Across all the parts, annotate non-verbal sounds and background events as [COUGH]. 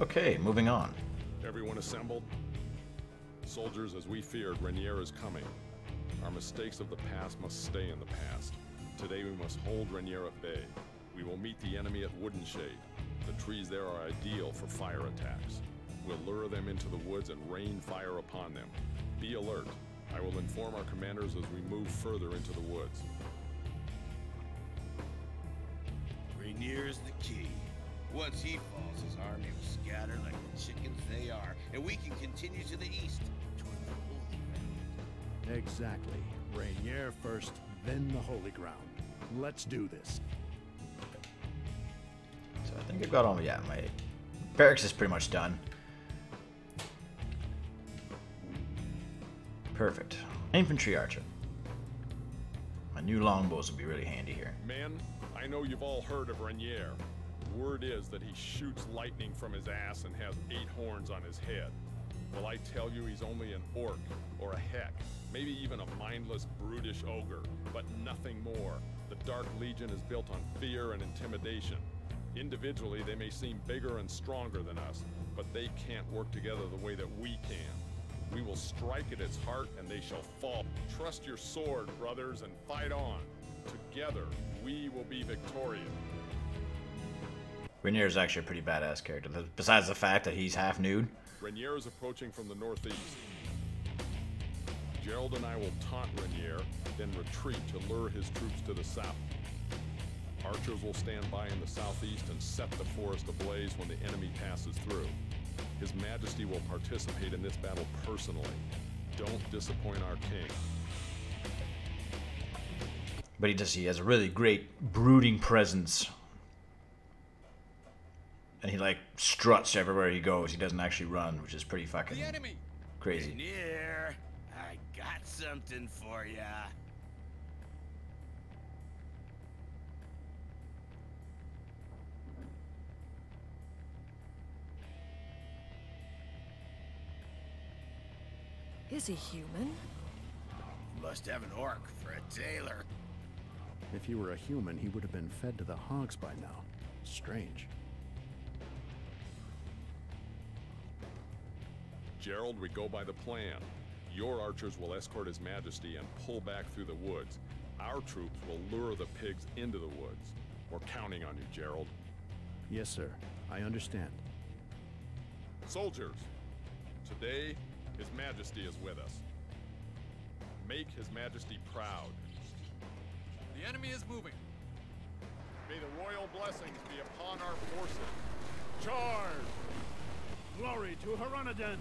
Okay, moving on. Everyone assembled? Soldiers, as we feared, Regnier is coming. Our mistakes of the past must stay in the past. Today we must hold Regnier at bay. We will meet the enemy at Woodenshade. The trees there are ideal for fire attacks. We'll lure them into the woods and rain fire upon them. Be alert. I will inform our commanders as we move further into the woods. Regnier's the key. Once he falls, his army will scatter like the chickens they are, and we can continue to the east, toward the Holy Ground. Exactly. Regnier first, then the Holy Ground. Let's do this. So I think I've got all, yeah, my barracks is pretty much done. Perfect. Infantry archer. My new longbows will be really handy here. Men, I know you've all heard of Regnier. Word is that he shoots lightning from his ass and has eight horns on his head. Well, I tell you, he's only an orc, or a heck, maybe even a mindless, brutish ogre, but nothing more. The Dark Legion is built on fear and intimidation. Individually, they may seem bigger and stronger than us, but they can't work together the way that we can. We will strike at its heart and they shall fall. Trust your sword, brothers, and fight on. Together, we will be victorious. Regnier is actually a pretty badass character, besides the fact that he's half nude. Regnier is approaching from the northeast. Gerald and I will taunt Regnier, then retreat to lure his troops to the south. Archers will stand by in the southeast and set the forest ablaze when the enemy passes through. His Majesty will participate in this battle personally. Don't disappoint our king. But he does he has a really great brooding presence. And he like struts everywhere he goes. He doesn't actually run, which is pretty fucking crazy. Regnier, I got something for ya. Is he human? You must have an orc for a tailor. If he were a human, he would have been fed to the hogs by now. Strange. Gerald, we go by the plan. Your archers will escort His Majesty and pull back through the woods. Our troops will lure the pigs into the woods. We're counting on you, Gerald. Yes, sir. I understand. Soldiers, today His Majesty is with us. Make His Majesty proud. The enemy is moving. May the royal blessings be upon our forces. Charge! Glory to Hironeiden!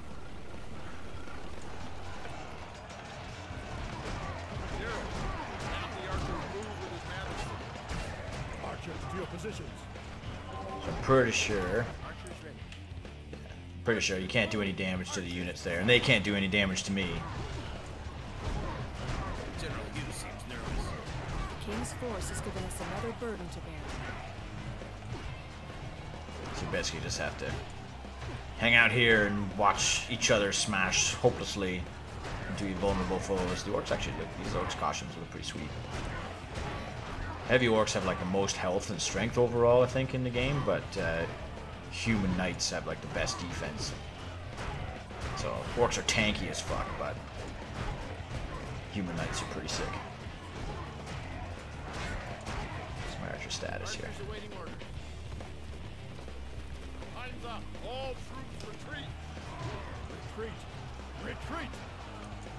Positions. I'm pretty sure. Pretty sure you can't do any damage to the units there, and they can't do any damage to me. General Hugh seems nervous. The King's force has given us another burden to bear. So you basically just have to hang out here and watch each other smash hopelessly into your vulnerable foes. The orcs actually look, these orcs costumes look pretty sweet. Heavy orcs have like the most health and strength overall, I think, in the game, but uh, human knights have like the best defense. So orcs are tanky as fuck, but human knights are pretty sick. What's my archer status here? Archers awaiting orders. Time's up. All troops retreat. Retreat! Retreat!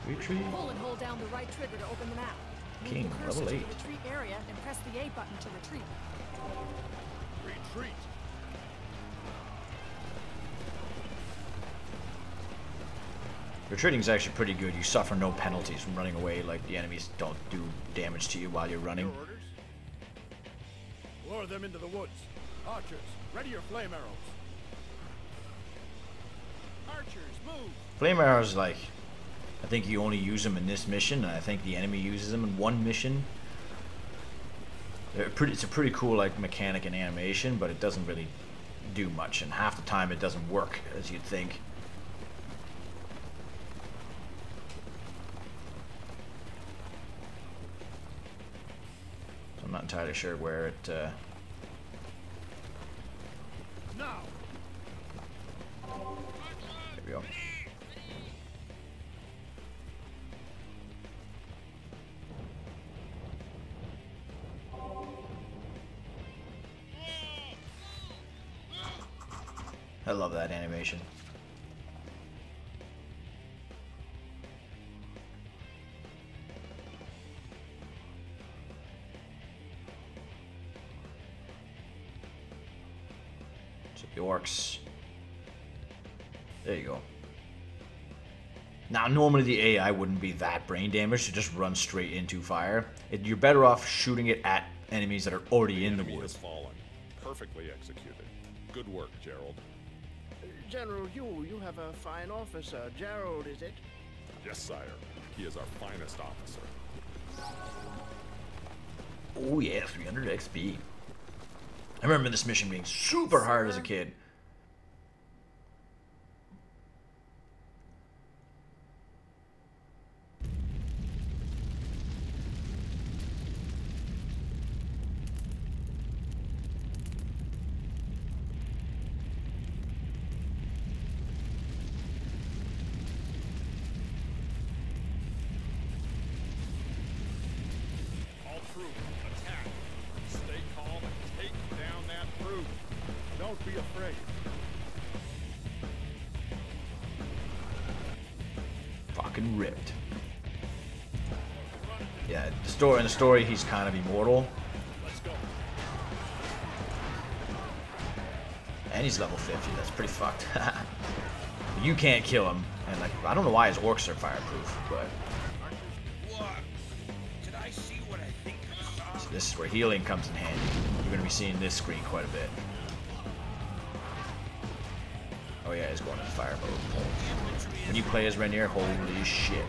Retreat. Pull and hold down the right trigger to open the map. Move King, the level eight. retreat area and press the A button to retreat. Retreat! Retreating is actually pretty good. You suffer no penalties from running away, like the enemies don't do damage to you while you're running. Your orders? Lure them into the woods. Archers, ready your flame arrows. Archers, move! Flame arrows, like, I think you only use them in this mission, and I think the enemy uses them in one mission. They're pretty, it's a pretty cool like mechanic and animation, but it doesn't really do much, and half the time it doesn't work as you'd think. So I'm not entirely sure where it. Uh, Now! go. Love that animation. So the orcs. There you go. Now, normally the AI wouldn't be that brain damaged to just run straight into fire. It, you're better off shooting it at enemies that are already in the Enemy has woods. fallen. Perfectly executed. Good work, Gerald. General Hugh, you have a fine officer. Gerald, is it? Yes, sire. He is our finest officer. Oh yeah, 300 XP. I remember this mission being super hard as a kid. Story in the story he's kind of immortal. And he's level 50, that's pretty fucked. [LAUGHS] you can't kill him. And like I don't know why his orcs are fireproof, but saw? this is where healing comes in handy. You're gonna be seeing this screen quite a bit. Oh yeah, he's going into fire mode. When you play as Regnier, holy shit.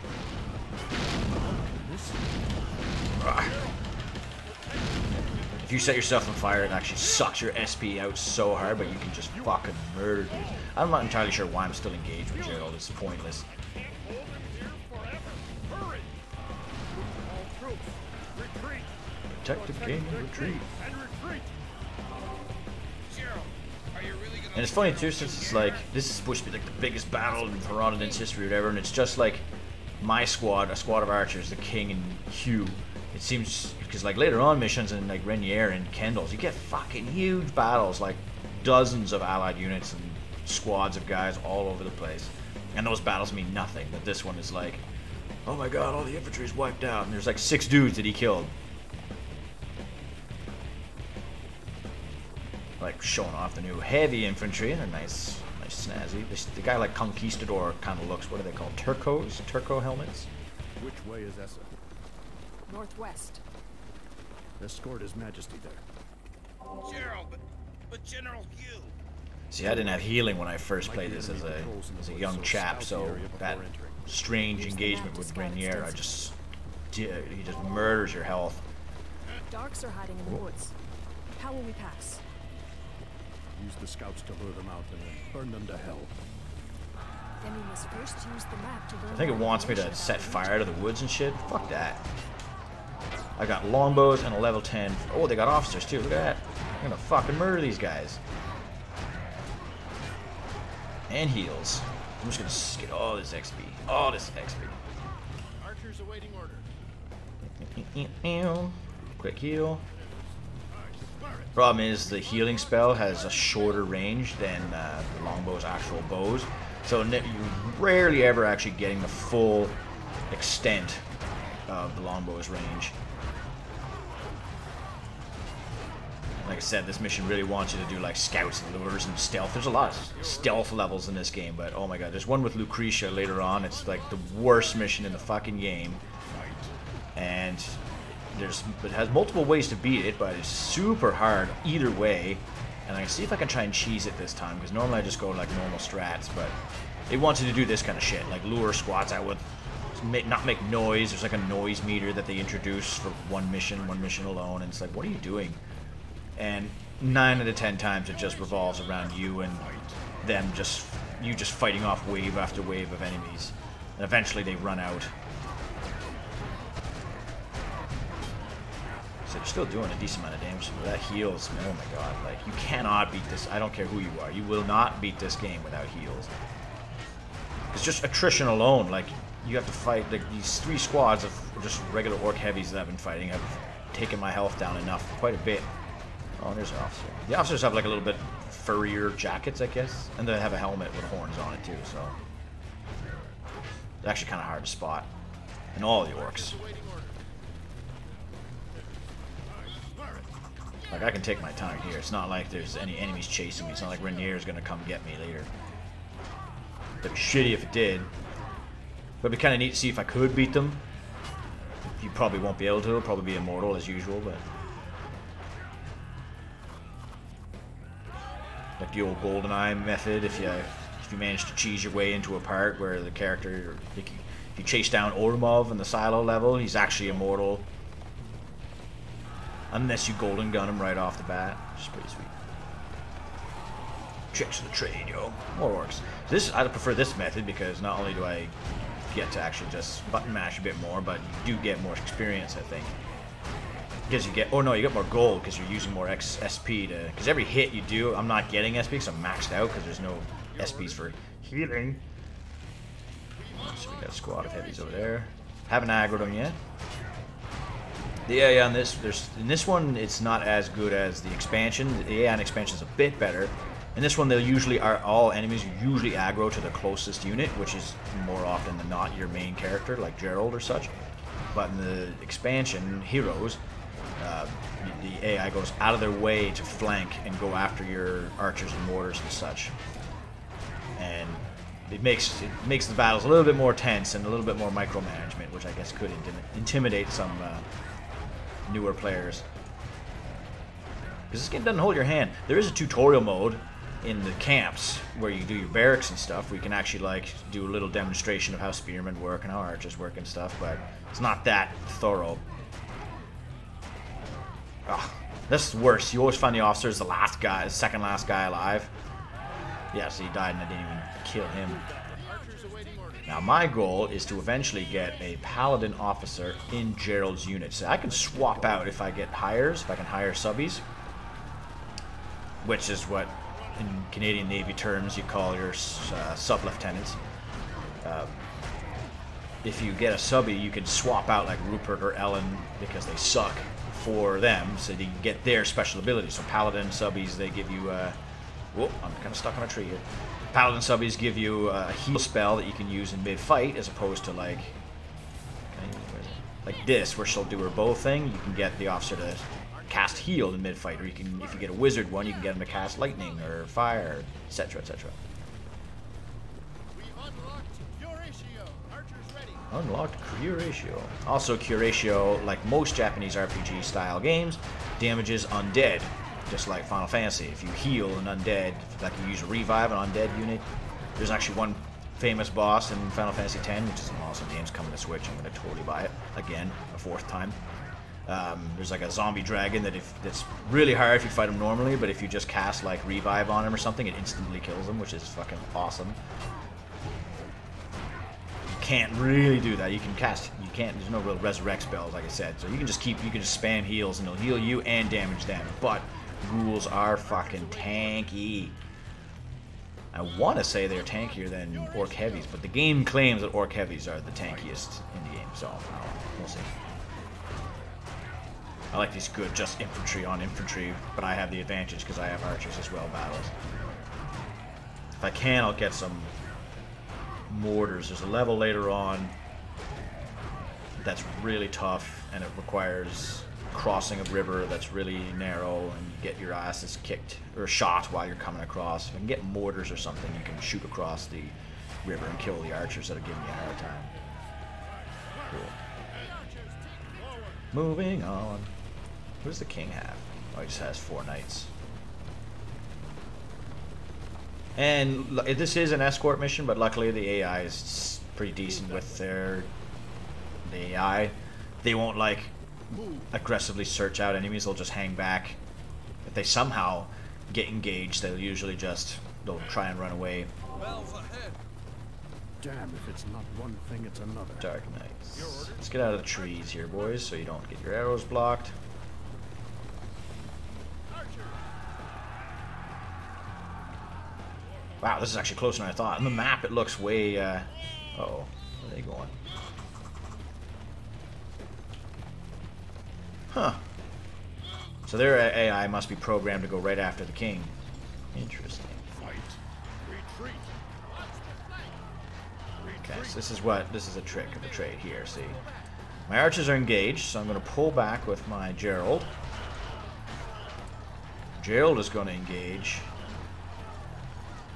If you set yourself on fire, it actually sucks your SP out so hard, but you can just fucking murder dude. I'm not entirely sure why I'm still engaged with Gerald. It's pointless. King, retreat. And retreat! And it's funny too, since it's like this is supposed to be like the biggest battle in Hironeiden's history or whatever, and it's just like my squad, a squad of archers, the king and Hugh. It seems because like later on missions in like Regnier and Kendal's, you get fucking huge battles, like dozens of allied units and squads of guys all over the place, and those battles mean nothing. But this one is like, oh my god, all the infantry is wiped out, and there's like six dudes that he killed. like showing off the new heavy infantry. They're nice, nice snazzy. This, the guy like Conquistador kind of looks. What are they called? Turcos, Turco helmets. Which way is Essa? Northwest. Escort His Majesty there. Gerald, but, but General Hugh. See, I didn't have healing when I first played this as a patrols in the as a young chap. So that strange engagement with to scout Regnier, I just di- he just murders your health. Darks are hiding in the woods. How will we pass? Use the scouts to lure them out and then burn them to hell. Then we must first use the map to. I think it wants me to set fire to the woods and shit. Fuck that. I got longbows and a level 10. Oh, they got officers too. Look at that. I'm gonna fucking murder these guys. And heals. I'm just gonna get all this XP. All this XP. Archers awaiting order. Quick heal. Problem is, the healing spell has a shorter range than uh, the longbow's actual bows, so you're rarely ever actually getting the full extent of the longbow's range. Like I said, this mission really wants you to do like scouts and lures and stealth. There's a lot of stealth levels in this game, but oh my god, there's one with Lucretia later on. It's like the worst mission in the fucking game and there's it has multiple ways to beat it, but it's super hard either way. And I can see if I can try and cheese it this time, because normally I just go like normal strats, but it wants you to do this kind of shit, like lure squats out with not make noise. There's like a noise meter that they introduce for one mission, one mission alone, and it's like, what are you doing? And nine out of ten times it just revolves around you and them just you just fighting off wave after wave of enemies, and eventually they run out. So you're still doing a decent amount of damage. But that heals, oh my god, like you cannot beat this. I don't care who you are. You will not beat this game without heals. It's just attrition alone. Like you have to fight like these three squads of just regular orc heavies that I've been fighting have taken my health down enough, quite a bit. Oh, and there's an officer. The officers have like a little bit furrier jackets, I guess, and they have a helmet with horns on it too. So it's actually kind of hard to spot. And all the orcs. Like I can take my time here. It's not like there's any enemies chasing me. It's not like Regnier's gonna come get me later. It'd be shitty if it did. But it'd be kind of neat to see if I could beat them. You probably won't be able to. It'll probably be immortal as usual, but like the old GoldenEye method. If you if you manage to cheese your way into a part where the character, like you, if you chase down Ourumov in the silo level, he's actually immortal. Unless you golden gun him right off the bat, which is pretty sweet. Tricks of the trade, yo. More orcs. This I prefer this method because not only do I get to actually just button mash a bit more, but you do get more experience, I think. Because you get, oh no, you get more gold because you're using more X, SP to, because every hit you do, I'm not getting SP because I'm maxed out because there's no SPs for healing. So we got a squad of heavies over there. Haven't aggroed them yet. The AI on this, there's in this one, it's not as good as the expansion. The AI on expansion is a bit better. In this one, they'll usually are all enemies usually aggro to the closest unit, which is more often than not your main character, like Gerald or such. But in the expansion, heroes, uh, the AI goes out of their way to flank and go after your archers and mortars and such. And it makes it makes the battles a little bit more tense and a little bit more micromanagement, which I guess could intim intimidate some uh, newer players. Because this game doesn't hold your hand. There is a tutorial mode in the camps where you do your barracks and stuff you can actually like do a little demonstration of how spearmen work and how archers work and stuff but it's not that thorough Ugh, this is worse. You always find the officer is the last guy second last guy alive. Yeah so he died and I didn't even kill him. Now my goal is to eventually get a paladin officer in Gerald's unit. So I can swap out if I get hires if I can hire subbies which is what in Canadian Navy terms you call your uh, sub-lieutenants. Uh, if you get a subby, you can swap out like Rupert or Ellen because they suck for them, so you can get their special abilities. So Paladin subbies, they give you. Uh, I'm kind of stuck on a tree here. Paladin subbies give you a heal spell that you can use in mid-fight, as opposed to like like this, where she'll do her bow thing. You can get the officer to cast heal in mid-fight, or you can, if you get a wizard one, you can get him to cast lightning or fire, etc., etc. Unlocked Curatio. Also, Curatio, like most Japanese RPG style games, damages undead, just like Final Fantasy. If you heal an undead, like you use a revive an undead unit, there's actually one famous boss in Final Fantasy X, which is an awesome game. It's coming to Switch. I'm going to totally buy it again, a fourth time. Um, there's like a zombie dragon that if that's really hard if you fight him normally, but if you just cast like revive on him or something, it instantly kills him, which is fucking awesome. Can't really do that. You can cast. You can't. There's no real resurrect spells, like I said. So you can just keep. You can just spam heals, and it'll heal you and damage them. But ghouls are fucking tanky. I want to say they're tankier than orc heavies, but the game claims that orc heavies are the tankiest in the game. So we'll see. I like these good just infantry on infantry, but I have the advantage because I have archers as well battles. If I can, I'll get some mortars. There's a level later on that's really tough, and it requires crossing a river that's really narrow, and you get your asses kicked or shot while you're coming across. If I can get mortars or something, you can shoot across the river and kill the archers that are giving you a hard time. Cool. Moving on. What does the king have? Oh, he just has four knights. And this is an escort mission, but luckily the AI is pretty decent with their the AI. They won't like aggressively search out enemies. They'll just hang back. If they somehow get engaged, they'll usually just they'll try and run away. Damn, if it's not one thing, it's another. Dark Knights. Let's get out of the trees here, boys, so you don't get your arrows blocked. Wow, this is actually closer than I thought. On the map, it looks way. Uh... Uh oh, where are they going? Huh. So their AI must be programmed to go right after the king. Interesting. Fight. Retreat. Okay, so this is what this is a trick of the trade here. See, my archers are engaged, so I'm going to pull back with my Gerald. Gerald is going to engage,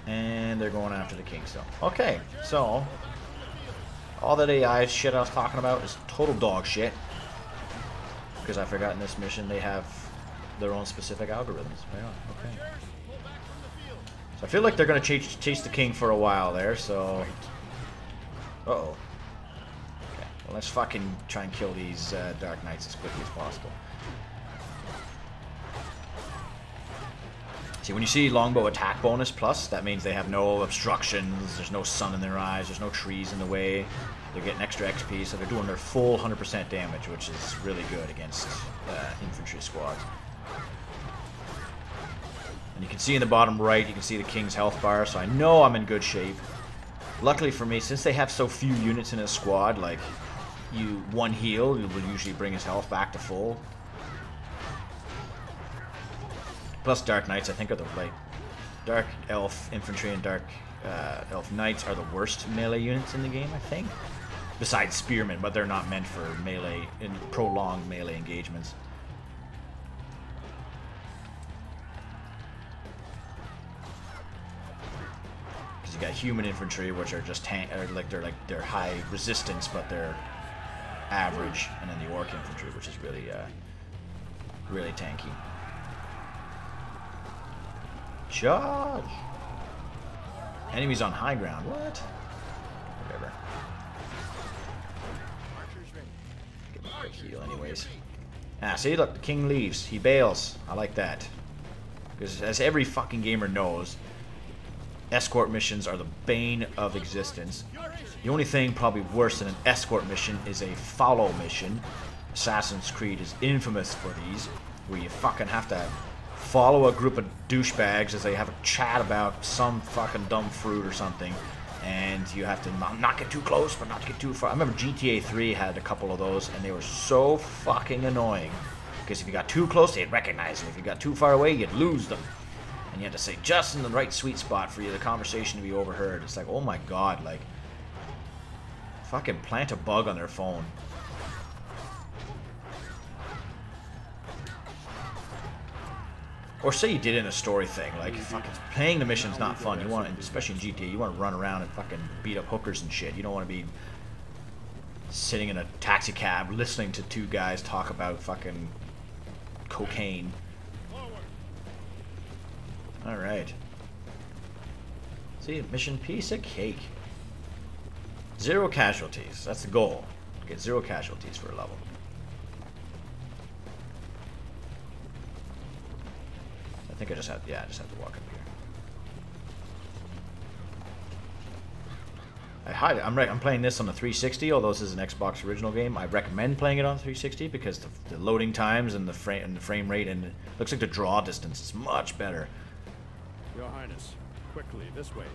and they're going after the king still. Okay, so all that AI shit I was talking about is total dog shit. Because I forgot in this mission they have their own specific algorithms. Yeah, okay. So I feel like they're going to chase, chase the king for a while there, so... Uh-oh. Okay, well let's fucking try and kill these uh, Dark Knights as quickly as possible. See, when you see longbow attack bonus plus, that means they have no obstructions, there's no sun in their eyes, there's no trees in the way. They're getting extra XP, so they're doing their full 100% damage, which is really good against uh, infantry squads. And you can see in the bottom right, you can see the king's health bar, so I know I'm in good shape. Luckily for me, since they have so few units in a squad, like, you one heal will usually bring his health back to full. Plus Dark Knights, I think, are the like Dark Elf Infantry and Dark uh, Elf Knights are the worst melee units in the game, I think. Besides Spearmen, but they're not meant for melee in prolonged melee engagements. Because you got human infantry, which are just tank, or like they're like they're high resistance, but they're average, and then the orc infantry, which is really uh, really tanky. Charge! Enemies on high ground. What? Whatever. Get my quick heal anyways. Ah, see, look, the king leaves. He bails. I like that. Because as every fucking gamer knows, escort missions are the bane of existence. The only thing probably worse than an escort mission is a follow mission. Assassin's Creed is infamous for these, where you fucking have to follow a group of douchebags as they have a chat about some fucking dumb fruit or something, and you have to not, not get too close, but not get too far. I remember GTA 3 had a couple of those, and they were so fucking annoying. Because if you got too close, they'd recognize them. If you got too far away, you'd lose them. And you had to say just in the right sweet spot for you the conversation to be overheard. It's like, oh my god, like, fucking plant a bug on their phone. Or say you did in a story thing, like fucking playing the mission's not fun. You want, especially in GTA, you want to run around and fucking beat up hookers and shit. You don't want to be sitting in a taxi cab listening to two guys talk about fucking cocaine. All right. See, mission piece of cake. Zero casualties. That's the goal. Get zero casualties for a level. Think I just have, yeah, I just have to walk up here. I hide. I'm I'm playing this on the 360, although this is an Xbox original game. I recommend playing it on 360 because the, the loading times and the frame and the frame rate and it looks like the draw distance is much better. Your Highness, quickly, this way.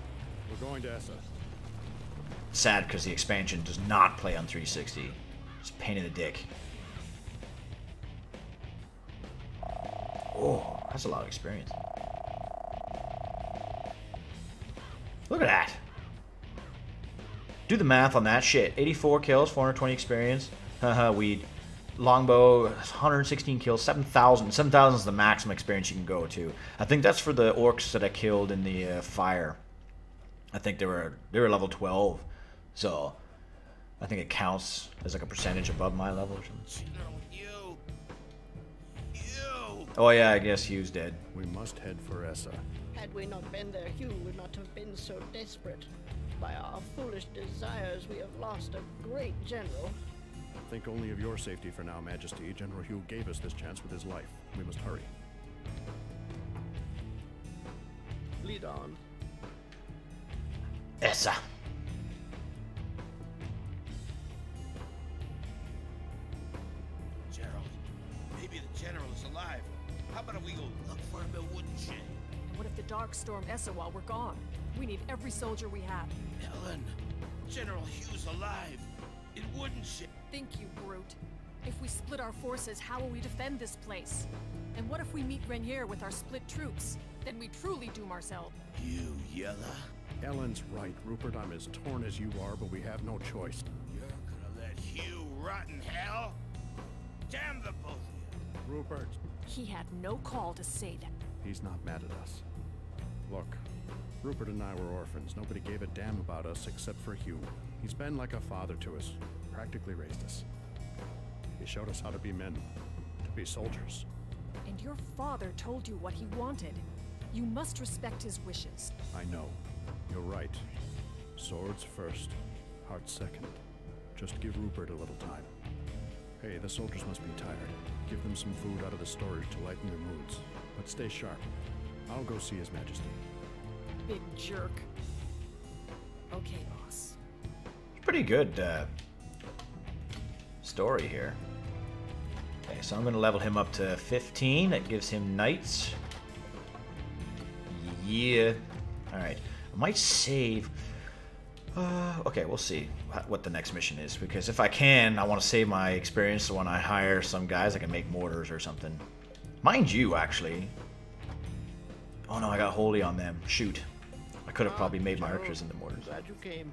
We're going to Essa. Sad because the expansion does not play on 360. It's a pain in the dick. Oh, that's a lot of experience. Look at that. Do the math on that shit. 84 kills, 420 experience. Haha, weed. Longbow, 116 kills, 7,000. 7,000 is the maximum experience you can go to. I think that's for the orcs that I killed in the uh, fire. I think they were they were level 12. So, I think it counts as like a percentage above my level or something. You. You. Oh yeah, I guess Hugh's dead. We must head for Essa. Had we not been there, Hugh would not have been so desperate. By our foolish desires, we have lost a great general. Think only of your safety for now, Majesty. General Hugh gave us this chance with his life. We must hurry. Lead on. Essa. Gerald, maybe the general is alive. How about if we go look for him at Wooden Shed? And what if the Dark storm Essa were gone? We need every soldier we have. Ellen, General Hughes alive. It wouldn't ship. Think you, brute. If we split our forces, how will we defend this place? And what if we meet Regnier with our split troops? Then we truly doom ourselves. You yella. Ellen's right, Rupert. I'm as torn as you are, but we have no choice. You're gonna let Hugh rot in hell? Damn the both of you. Rupert, He had no call to say that. he's not mad at us. Look, Rupert and I were orphans. Nobody gave a damn about us except for Hugh. He's been like a father to us, practically raised us. He showed us how to be men, to be soldiers. And your father told you what he wanted. You must respect his wishes. I know. You're right. Swords first, heart second. Just give Rupert a little time. Hey, the soldiers must be tired. Give them some food out of the storage to lighten their moods. But stay sharp. I'll go see His Majesty. Big jerk. Okay, boss. Pretty good uh, story here. Okay, so I'm going to level him up to 15. That gives him knights. Yeah. Alright. I might save... Uh, okay, we'll see wh- what the next mission is. Because if I can, I want to save my experience so when I hire some guys, I can make mortars or something. Mind you, actually. Oh no, I got holy on them. Shoot. I could have ah, probably made my Gerald, archers into mortars. Glad you came.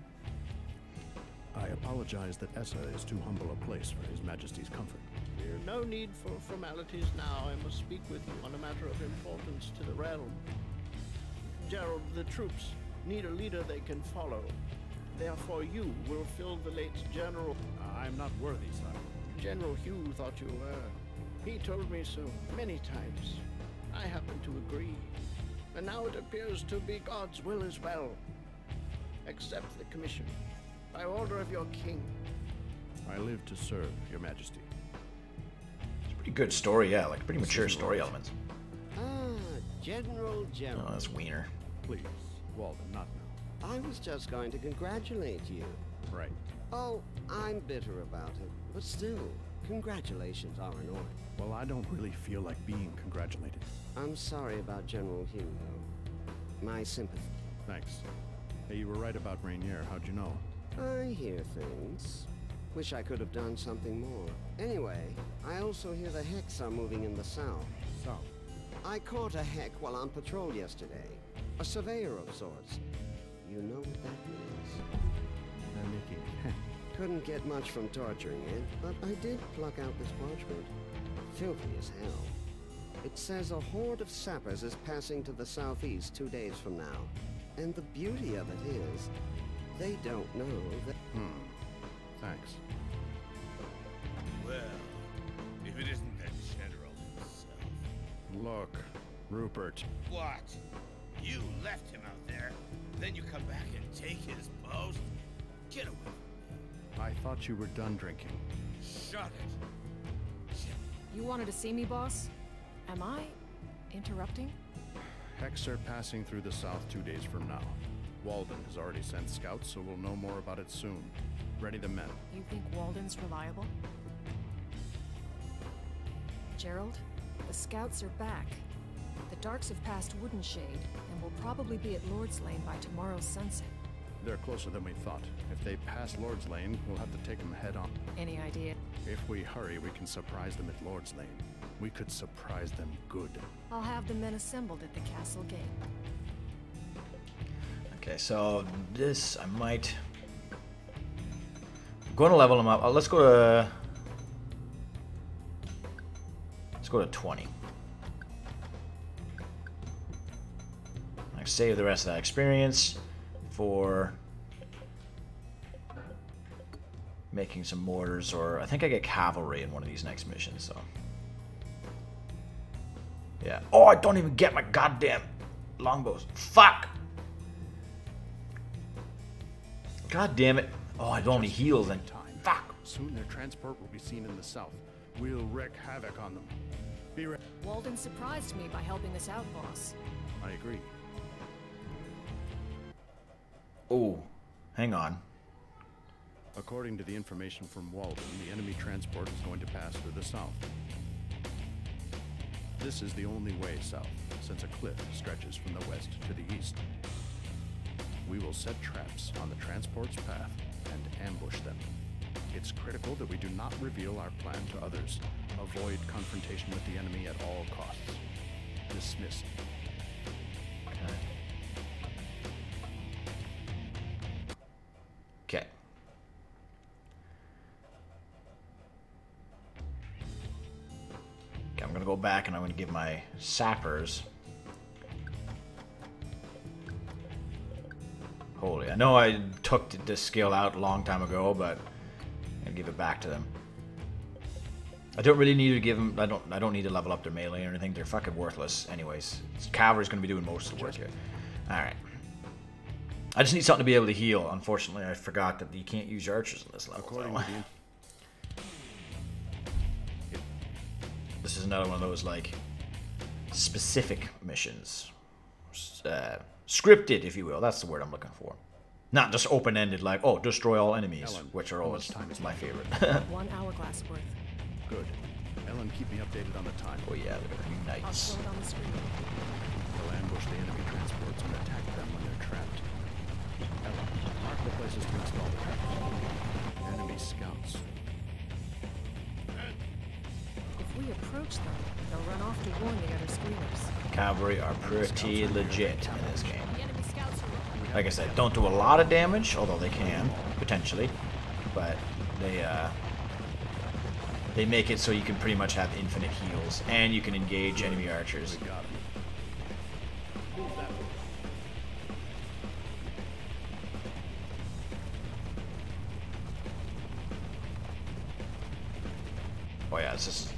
I apologize that Essa is too humble a place for His Majesty's comfort. There's no need for formalities now. I must speak with you on a matter of importance to the realm. Gerald, the troops need a leader they can follow. Therefore, you will fill the late general. I'm not worthy, sire. General Hugh thought you were. He told me so many times. I happen to agree. And now it appears to be God's will as well. Accept the commission. By order of your king. I live to serve Your Majesty. It's a pretty good story, yeah, like pretty mature story elements. Ah, General General. Oh, General. that's Wiener. Please, Walden, not now. I was just going to congratulate you. Right. Oh, I'm bitter about it, but still, congratulations are in order. Well, I don't really feel like being congratulated. I'm sorry about General Hugh, though. My sympathy. Thanks. Hey, you were right about Regnier. How'd you know? I hear things. Wish I could have done something more. Anyway, I also hear the Hex are moving in the south. South. I caught a Heck while on patrol yesterday. A surveyor of sorts. You know what that means. They're making heh. Couldn't get much from torturing it, but I did pluck out this parchment. Filthy as hell. It says a horde of sappers is passing to the southeast two days from now. And the beauty of it is, they don't know that. Hmm. Thanks. Well, if it isn't that general himself. Look, Rupert. What? You left him out there, then you come back and take his post? Get away from I thought you were done drinking. Shut it. You wanted to see me, boss? Am I interrupting? Hex are passing through the south two days from now. Walden has already sent scouts, so we'll know more about it soon. Ready the men. You think Walden's reliable? Gerald, the scouts are back. The Darks have passed Wooden Shade and will probably be at Lord's Lane by tomorrow's sunset. They're closer than we thought. If they pass Lord's Lane, we'll have to take them head on. Any idea? If we hurry, we can surprise them at Lord's Lane. We could surprise them good. I'll have the men assembled at the castle gate. Okay, so this I might. I'm going to level them up. Uh, let's go to. Let's go to 20. Save the rest of that experience for making some mortars, or I think I get cavalry in one of these next missions. So. Yeah. Oh, I don't even get my goddamn longbows. Fuck. God damn it. Oh, I don't only heal then. Time. Fuck. Soon their transport will be seen in the south. We'll wreak havoc on them. Be ready. Walden surprised me by helping us out, boss. I agree. Oh, hang on. According to the information from Walden, the enemy transport is going to pass through the south. This is the only way south, since a cliff stretches from the west to the east. we will set traps on the transport's path and ambush them. It's critical that we do not reveal our plan to others. Avoid confrontation with the enemy at all costs. Dismissed. My sappers. Holy, I know I took this skill out a long time ago, but gonna give it back to them. I don't really need to give them. I don't. I don't need to level up their melee or anything. They're fucking worthless, anyways. Cavalry's gonna be doing most of the work here. All right. I just need something to be able to heal. Unfortunately, I forgot that you can't use your archers in this level. According to the [LAUGHS] This is another one of those like specific missions, uh, scripted, if you will. That's the word I'm looking for. Not just open-ended, like oh, destroy all enemies, Ellen, which are how always time is my favorite. [LAUGHS] One hourglass worth. Good. Ellen, keep me updated on the time. oh yeah, they're gonna be I'll show it on the screen. We'll ambush the enemy transports and attack them when they're trapped. Ellen, mark the places to install the traps. Enemy scouts. We approach them, they'll run off to warn the other screamers. Cavalry are pretty legit in this game. Scouts Like I said, don't do a lot of damage, although they can potentially, but they uh, they make it so you can pretty much have infinite heals, and you can engage enemy archers. We got him. Move that way. Oh yeah, it's just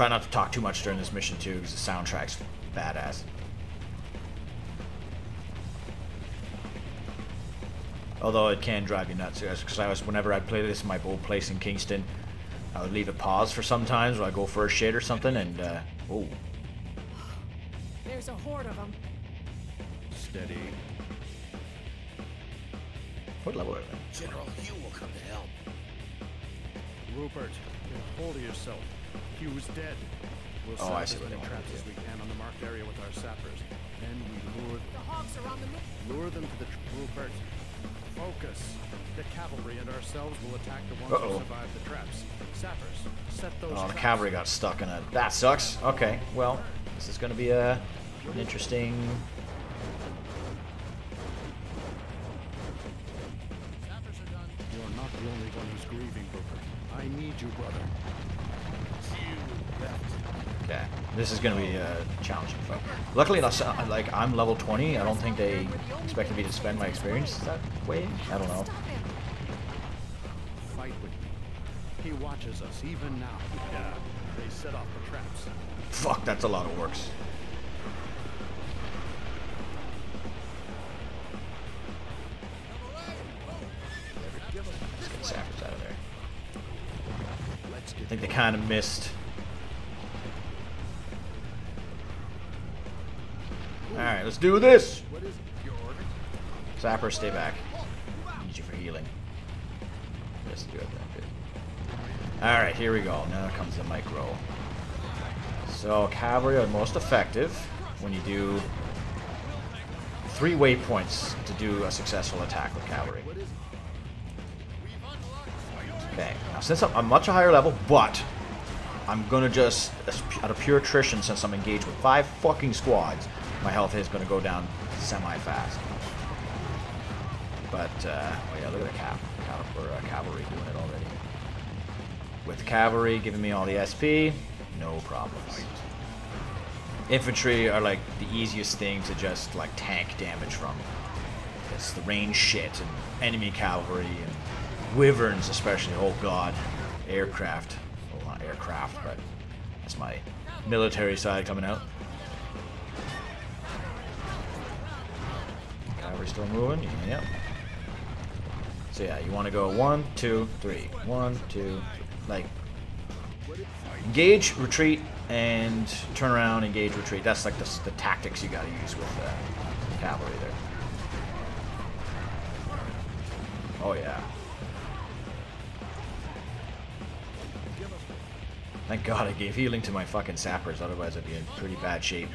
try not to talk too much during this mission too, because the soundtrack's badass. Although it can drive you nuts, because I was whenever I play this in my old place in Kingston, I would leave it pause for sometimes when I go for a shit or something, and uh, oh, There's a horde of them. Steady. what level are they? General Hugh will come to help. Rupert, get hold of yourself. Hugh's dead. We'll Oh, I see as what they many want traps as we can on the marked area with our sappers. Then we lure The hogs are on the move. lure them to the tr- Rupert. Focus. The cavalry and ourselves will attack the ones Uh-oh. who survive the traps. Sappers, set those Oh, the traps. cavalry got stuck in a. That sucks. Okay, well, this is going to be a an interesting. Sappers are done. You're not the only one who's grieving, Rupert. I need you, brother. Okay, this is going to be a challenging fight. Luckily, uh, like I'm level 20. I don't think they expected me to spend my experience that way. I don't know. Fight with me. He watches us even now. Yeah, they set off the traps. Fuck, that's a lot of works. Let's get Sappers out of there. I think they kind of missed. Alright, let's do this! What is it? Your order? Sapper, stay back. Need you for healing. Yes, do it Alright, here we go. Now comes the micro. So, cavalry are most effective when you do three waypoints to do a successful attack with cavalry. Okay, now since I'm, I'm much higher level, but I'm gonna just, out of pure attrition, since I'm engaged with five fucking squads, my health is gonna go down semi-fast. But, uh, oh yeah, look at the cap, cap or, uh, cavalry doing it already. With cavalry giving me all the SP, no problems. Infantry are like the easiest thing to just like tank damage from. It's the range shit and enemy cavalry and wyverns especially. Oh god, aircraft. Well, not aircraft, but that's my military side coming out. Still moving. Yep. So yeah, you want to go one, two, three. One, two, like engage, retreat, and turn around, engage, retreat. That's like the, the tactics you got to use with uh, cavalry there. Oh yeah. Thank God I gave healing to my fucking sappers, otherwise I'd be in pretty bad shape.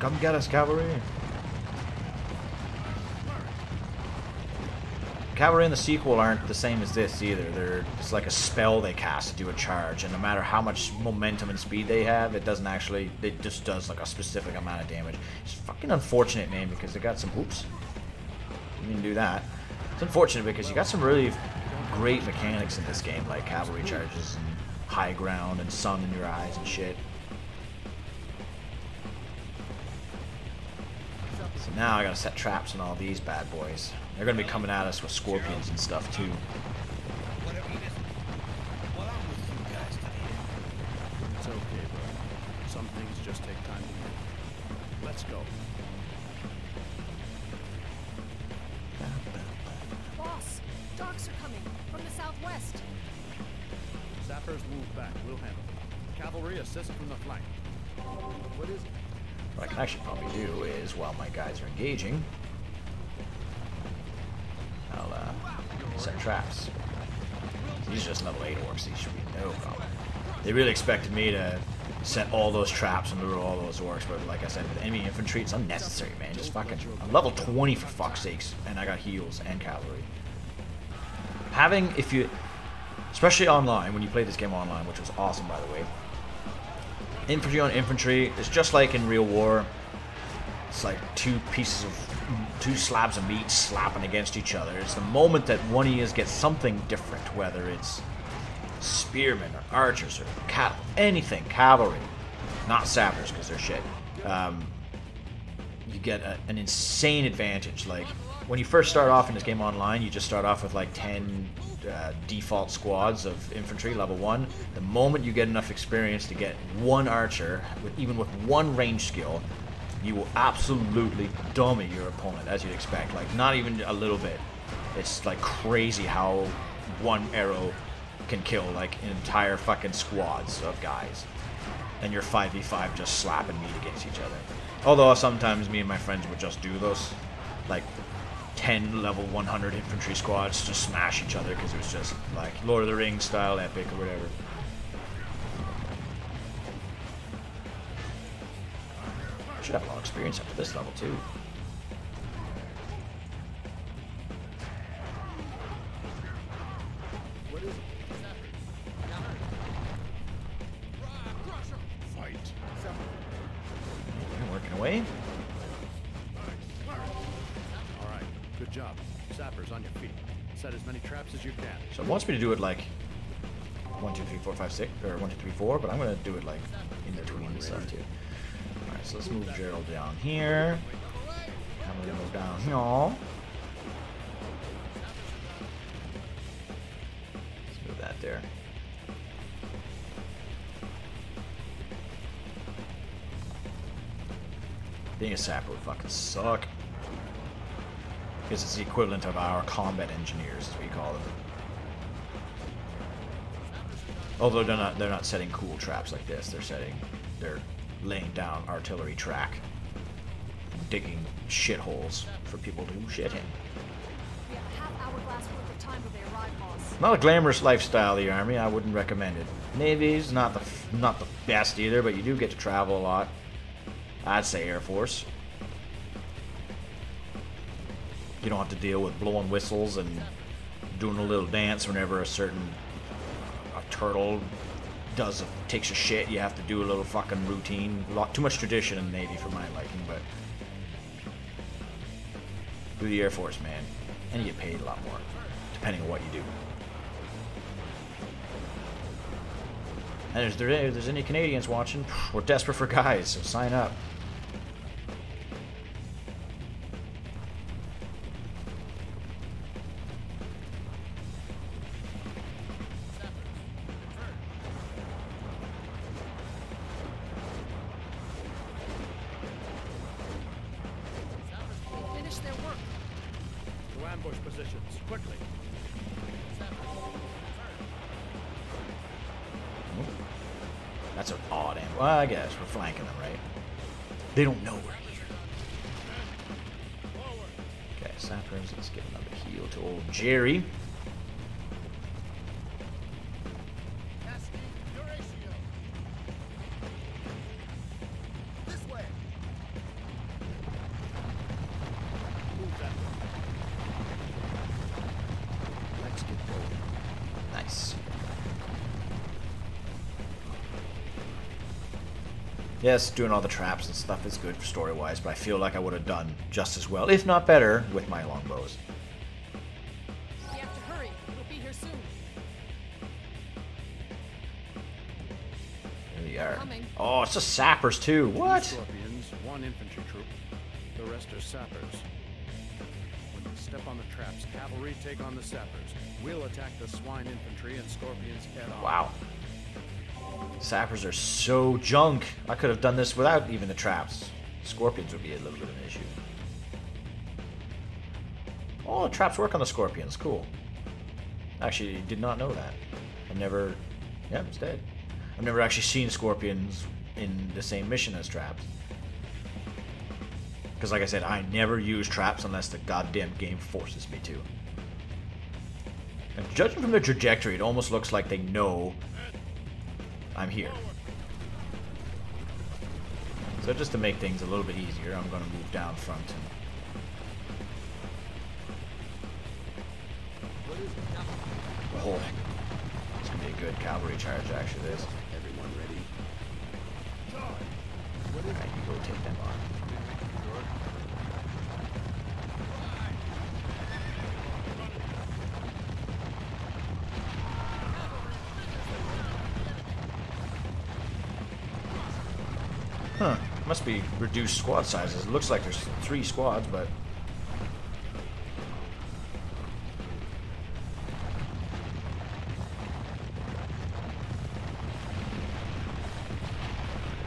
Come get us, cavalry. Cavalry in the sequel aren't the same as this either. They're it's like a spell they cast to do a charge, and no matter how much momentum and speed they have, it doesn't actually. It just does like a specific amount of damage. It's fucking unfortunate, man, because they got some. Oops. Didn't do that. It's unfortunate because you got some really great mechanics in this game, like cavalry charges and high ground and sun in your eyes and shit. So now I gotta set traps on all these bad boys. They're gonna be coming at us with scorpions and stuff too. Whatever you just... Well, I'm with you guys to the end. It's okay, bro. Some things just take time to do. Let's go. Boss, darks are coming from the southwest. Sappers move back. We'll handle it. Cavalry assist from the flank. What is it? What I can actually probably do is, while my guys are engaging, I'll uh, set traps. These are just level 8 orcs, these should be no problem. They really expected me to set all those traps and lure all those orcs, but like I said, with enemy infantry, it's unnecessary, man. Just fucking... I'm level 20 for fuck's sakes, and I got heals and cavalry. Having, if you... Especially online, when you play this game online, which was awesome, by the way. Infantry on infantry, it's just like in real war. It's like two pieces of, two slabs of meat slapping against each other. It's the moment that one of you gets something different, whether it's spearmen or archers or cat, anything, cavalry, not sappers because they're shit. Um, you get a, an insane advantage. Like when you first start off in this game online, you just start off with like 10 uh, default squads of infantry, level one. The moment you get enough experience to get one archer, with even with one range skill, you will absolutely dummy your opponent as you'd expect. Like not even a little bit. It's like crazy how one arrow can kill like entire fucking squads of guys. And you're 5v5 just slapping meat against each other. Although sometimes me and my friends would just do those. Like 10 level 100 infantry squads to smash each other because it was just like Lord of the Rings style epic or whatever. Should have a lot of experience up to this level too. Five, six, or one, two, three, four, but I'm gonna do it like in between and stuff too. Alright, so let's move Gerald down here. I'm gonna move down here. Let's move that there. Being a sapper would fucking suck. Because it's the equivalent of our combat engineers, as we call them. Although they're not they're not setting cool traps like this. They're setting they're laying down artillery track, digging shitholes for people to shit in. We have a half hourglass worth of time till they arrive, boss. Not a glamorous lifestyle, the army. I wouldn't recommend it. Navy's not the f- not the best either, but you do get to travel a lot. I'd say Air Force. You don't have to deal with blowing whistles and doing a little dance whenever a certain turtle does a, takes a shit. You have to do a little fucking routine. A lot too much tradition in the Navy for my liking, but do the Air Force, man, and you get paid a lot more, depending on what you do. And if, there, if there's any Canadians watching, we're desperate for guys, so sign up. Ambush positions. Quickly. That's an odd ambush. Well, I guess we're flanking them, right? They don't know we're here. Okay, sappers. Let's get another heal to old Jerry. Yes, doing all the traps and stuff is good story-wise, but I feel like I would have done just as well, if not better, with my longbows. We have to hurry. We'll be here soon. Here we are. Oh, it's just sappers too. What? Scorpions, one infantry troop. The rest are sappers. When you step on the traps, cavalry take on the sappers. We'll attack the swine infantry and scorpions head on. Wow. Sappers are so junk. I could have done this without even the traps. Scorpions would be a little bit of an issue. Oh, traps work on the scorpions. Cool. Actually, did not know that. I've never. Yep, it's dead. I've never actually seen scorpions in the same mission as traps. Because, like I said, I never use traps unless the goddamn game forces me to. And judging from the trajectory, it almost looks like they know I'm here. So just to make things a little bit easier, I'm going to move down front. Oh, it's going to be a good cavalry charge, actually, this. Everyone ready? Alright, you go take them on. Must be reduced squad sizes. It looks like there's three squads, but...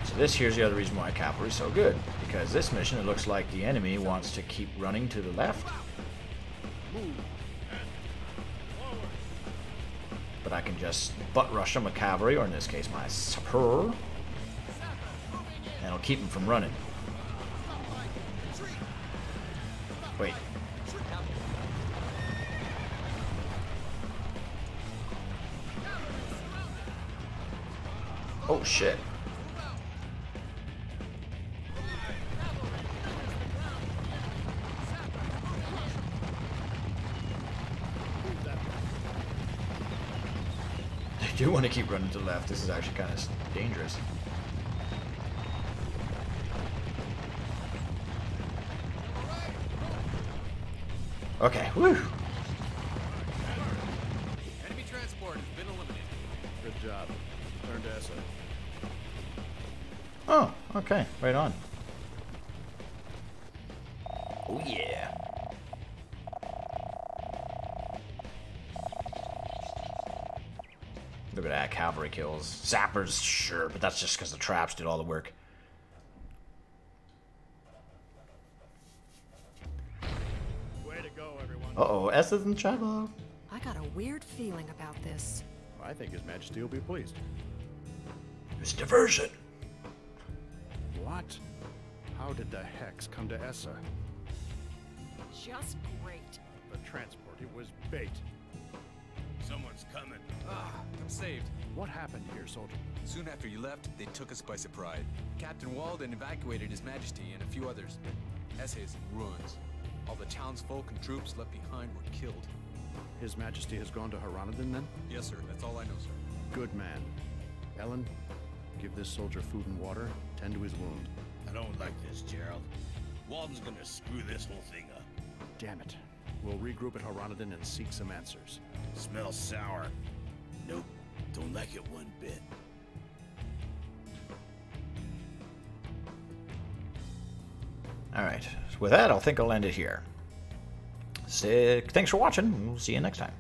So this here's the other reason why cavalry is so good. Because this mission, it looks like the enemy wants to keep running to the left. But I can just butt rush them with cavalry, or in this case, my sapper. Keep them from running. Wait. Oh shit. [LAUGHS] I do want to keep running to the left. This is actually kind of dangerous. Okay, whew. Enemy transport has been eliminated. Good job. Turn to Essa. Oh, okay, right on. Oh yeah. Look at that, cavalry kills. Sappers, sure, but that's just because the traps did all the work. Go, everyone. Uh-oh, Essa's in trouble. I got a weird feeling about this. I think His Majesty will be pleased. It's diversion. What? How did the Hex come to Essa? Just great. The transport, it was bait. Someone's coming. Ah, I'm saved. What happened here, soldier? Soon after you left, they took us by surprise. Captain Walden evacuated His Majesty and a few others. Essa is in ruins. All the townsfolk and troops left behind were killed. His Majesty has gone to Hironeiden then? Yes, sir. That's all I know, sir. Good man. Ellen, give this soldier food and water, tend to his wound. I don't like this, Gerald. Walden's gonna screw this whole thing up. Damn it. We'll regroup at Hironeiden and seek some answers. Smells sour. Nope. Don't like it one bit. Alright, with that, I'll think I'll end it here. Thanks for watching. We'll see you next time.